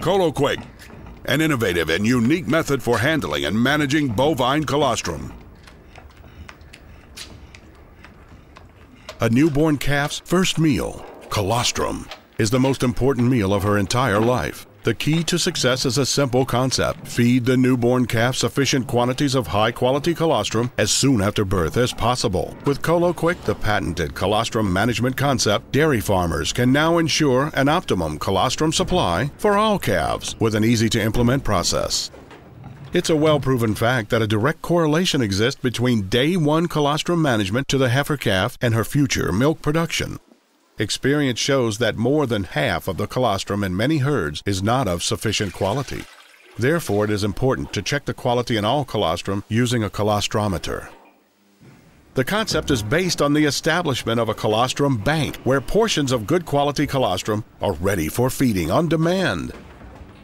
ColoQuick, an innovative and unique method for handling and managing bovine colostrum. A newborn calf's first meal, colostrum, is the most important meal of her entire life. The key to success is a simple concept. Feed the newborn calf sufficient quantities of high quality colostrum as soon after birth as possible. With ColoQuick, the patented colostrum management concept, dairy farmers can now ensure an optimum colostrum supply for all calves with an easy to implement process. It's a well proven fact that a direct correlation exists between day one colostrum management to the heifer calf and her future milk production. Experience shows that more than half of the colostrum in many herds is not of sufficient quality. Therefore, it is important to check the quality in all colostrum using a colostrometer. The concept is based on the establishment of a colostrum bank where portions of good quality colostrum are ready for feeding on demand.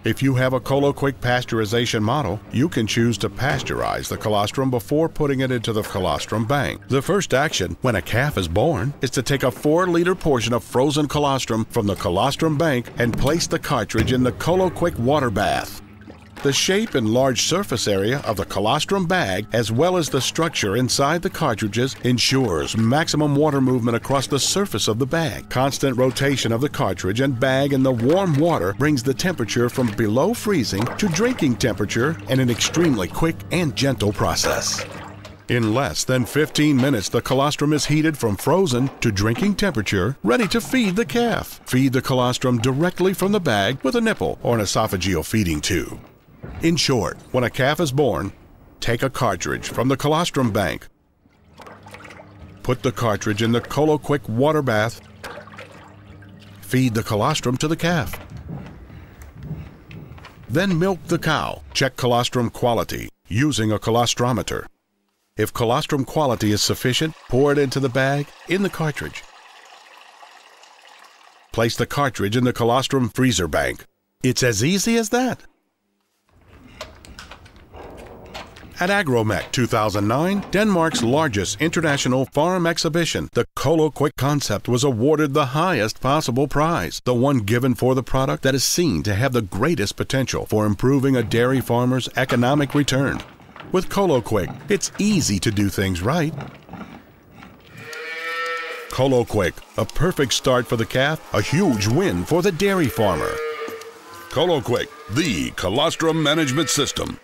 If you have a ColoQuick pasteurization model, you can choose to pasteurize the colostrum before putting it into the colostrum bank. The first action when a calf is born is to take a 4 liter portion of frozen colostrum from the colostrum bank and place the cartridge in the ColoQuick water bath. The shape and large surface area of the colostrum bag, as well as the structure inside the cartridges, ensures maximum water movement across the surface of the bag. Constant rotation of the cartridge and bag in the warm water brings the temperature from below freezing to drinking temperature in an extremely quick and gentle process. In less than 15 minutes, the colostrum is heated from frozen to drinking temperature, ready to feed the calf. Feed the colostrum directly from the bag with a nipple or an esophageal feeding tube. In short, when a calf is born, take a cartridge from the colostrum bank. Put the cartridge in the ColoQuick water bath. Feed the colostrum to the calf. Then milk the cow. Check colostrum quality using a colostrometer. If colostrum quality is sufficient, pour it into the bag in the cartridge. Place the cartridge in the colostrum freezer bank. It's as easy as that. At Agromek 2009, Denmark's largest international farm exhibition, the ColoQuick concept was awarded the highest possible prize, the one given for the product that is seen to have the greatest potential for improving a dairy farmer's economic return. With ColoQuick, it's easy to do things right. ColoQuick, a perfect start for the calf, a huge win for the dairy farmer. ColoQuick, the colostrum management system.